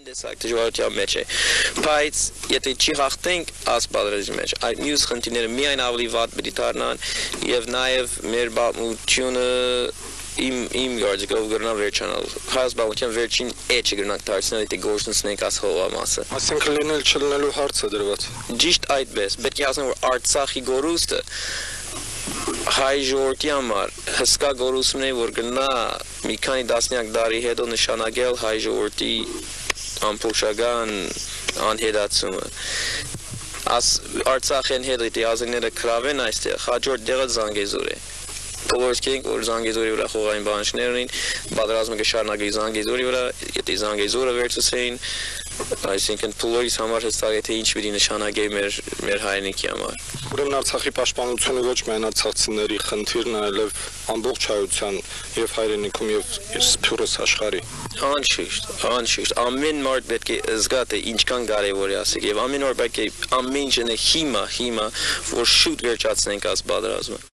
այն տեսակ դժվարության մեջ է բայց եթե չի հաղթենք այս պատերազմի մեջ այդ մյուս խնդիրները միայն ավելի վատ պետք է դառնան եւ նաեւ մեր բաղմությունը իմ իմ գործով գրնա վերջանալ։ Հայոց բաղության վերջին էջը գրնանք դարձնել դե գործունենք աս հողամասը։ Ասենք լինել չլնելու հարցը դրված։ Ճիշտ այդպես, պետք է ասեմ որ Արցախի գորուստը հայ ժողովրդի համար հսկա գորուսմն է որ գնա մի քանի դասնյակ դարի հետո նշանակել հայ ժողովրդի ամփոփշական անհետացումը աս Արցախեն հետ դի ազգները կրավեն այստեղ հաջորդ դեղը Զանգեզուր է Փողոցքենք որ Զանգեզուրի վրա խողային բանջներ ունին, պատրաստումը կշարունակի Զանգեզուրի վրա, եթե Զանգեզուրը վերցուցեին, այսինքն փողոցի համար հստակ է թե ինչ պիտի նշանակի մեր մեր հայրենիքի համար։ Ուրեմն Արցախի պաշտպանությունը ոչ միայն արցախցիների խնդիրն է, այլև ամբողջ հայության եւ հայրենիքում եւ սփյուռս աշխարհի։ Անշիշտ, անշիշտ, ամեն մարդ պետք է զգա թե ինչքան կարևոր է ասիկ եւ ամեն օր պետք է ամեն ինչը հիմա, հիմա, որ շուտ վերջացնենք աս պատրաստումը։